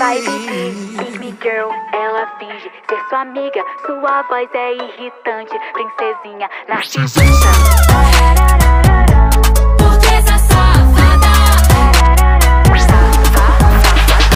Vai Pick Me Girl, ela finge ser sua amiga. Sua voz é irritante, princesinha narcisista.